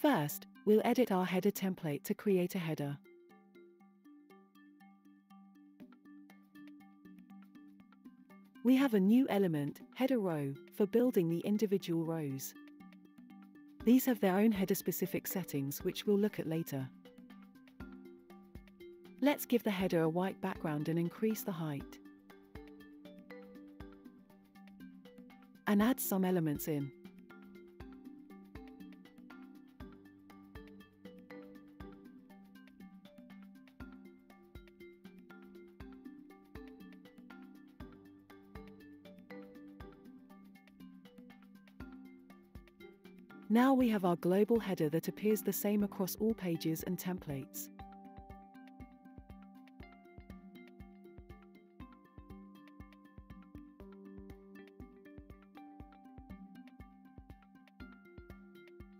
First, we'll edit our header template to create a header. We have a new element, header row, for building the individual rows. These have their own header-specific settings which we'll look at later. Let's give the header a white background and increase the height. And add some elements in. Now we have our global header that appears the same across all pages and templates.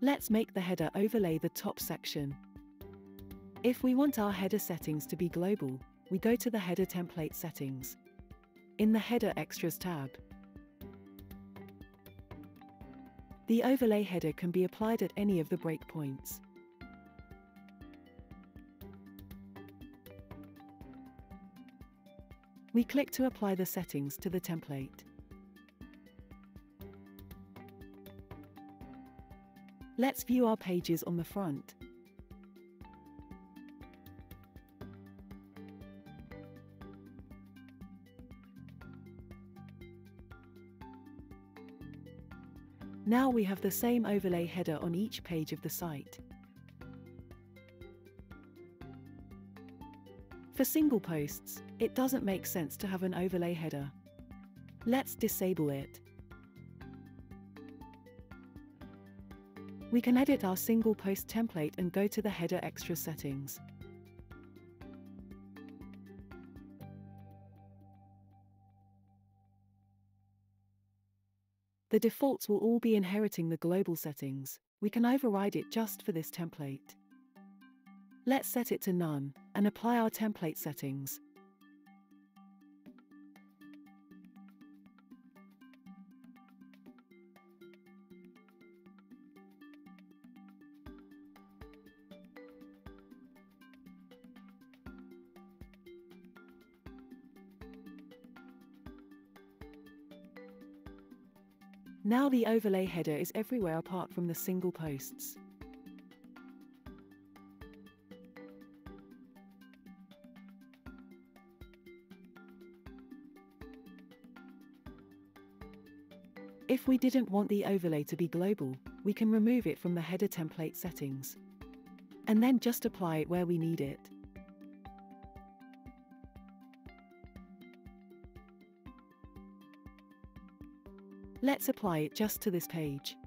Let's make the header overlay the top section. If we want our header settings to be global, we go to the Header Template Settings. In the Header Extras tab, The overlay header can be applied at any of the breakpoints. We click to apply the settings to the template. Let's view our pages on the front. Now we have the same overlay header on each page of the site. For single posts, it doesn't make sense to have an overlay header. Let's disable it. We can edit our single post template and go to the header extra settings. The defaults will all be inheriting the global settings. We can override it just for this template. Let's set it to none and apply our template settings. Now the overlay header is everywhere apart from the single posts. If we didn't want the overlay to be global, we can remove it from the header template settings. And then just apply it where we need it. Let's apply it just to this page.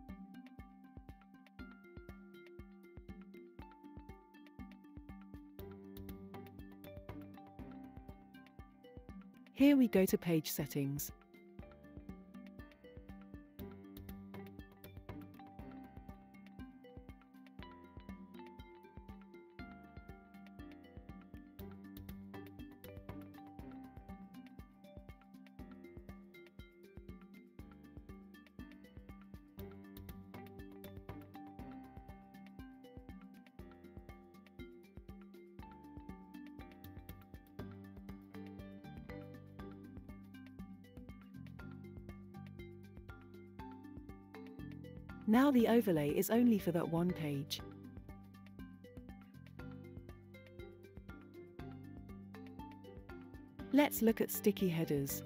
Here we go to page settings. Now the overlay is only for that one page. Let's look at sticky headers.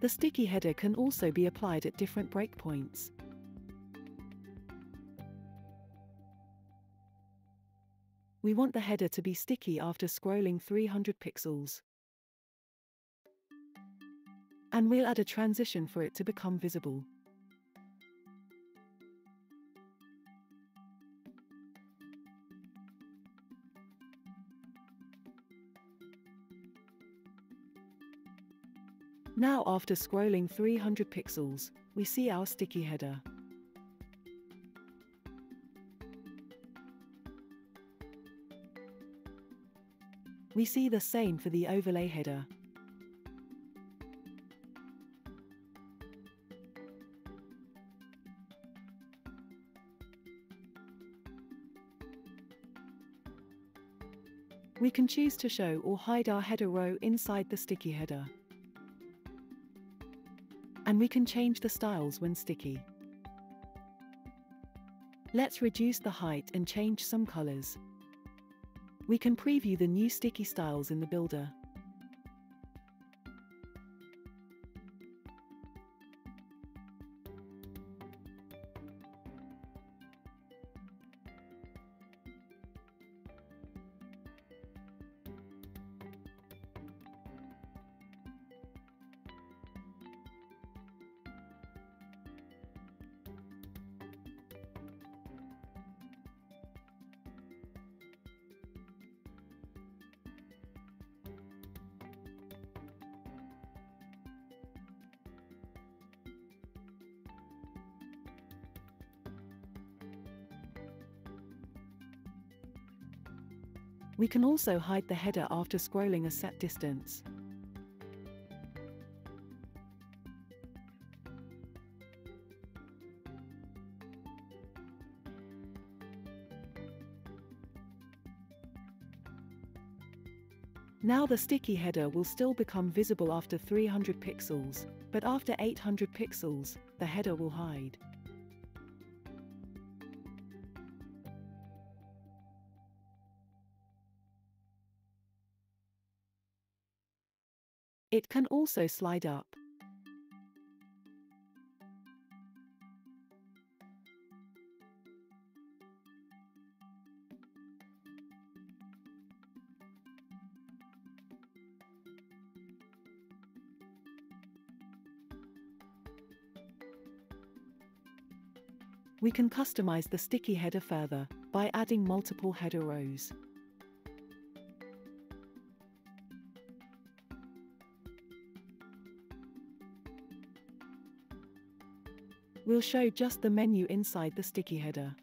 The sticky header can also be applied at different breakpoints. We want the header to be sticky after scrolling 300 pixels. And we'll add a transition for it to become visible. Now after scrolling 300 pixels, we see our sticky header. We see the same for the overlay header. We can choose to show or hide our header row inside the sticky header. And we can change the styles when sticky. Let's reduce the height and change some colors. We can preview the new sticky styles in the builder. We can also hide the header after scrolling a set distance. Now the sticky header will still become visible after 300 pixels, but after 800 pixels, the header will hide. It can also slide up. We can customize the sticky header further by adding multiple header rows. We'll show just the menu inside the sticky header.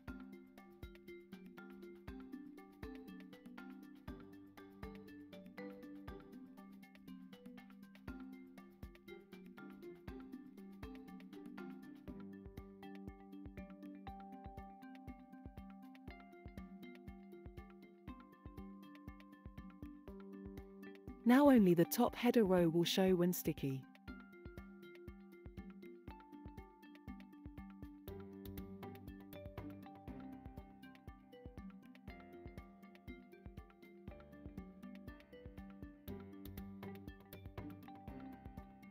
Now only the top header row will show when sticky.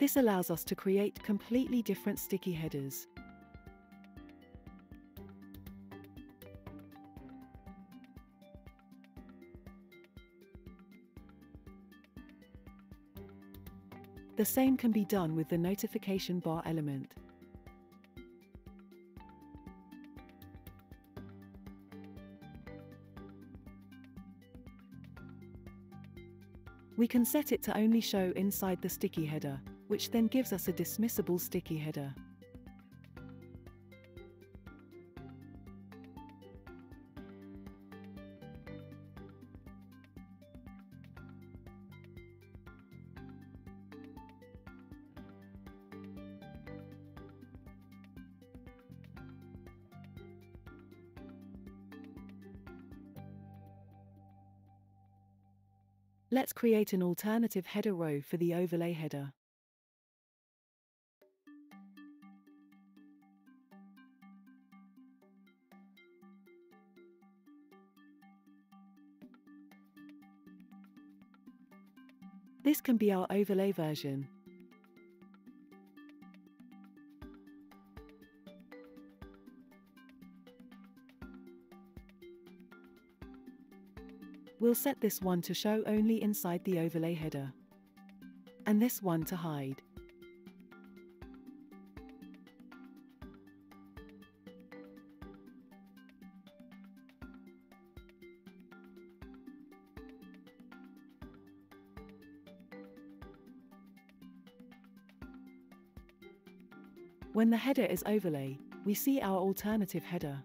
This allows us to create completely different sticky headers. The same can be done with the notification bar element. We can set it to only show inside the sticky header, which then gives us a dismissible sticky header. Let's create an alternative header row for the overlay header. This can be our overlay version. We'll set this one to show only inside the overlay header. And this one to hide. When the header is overlay, we see our alternative header.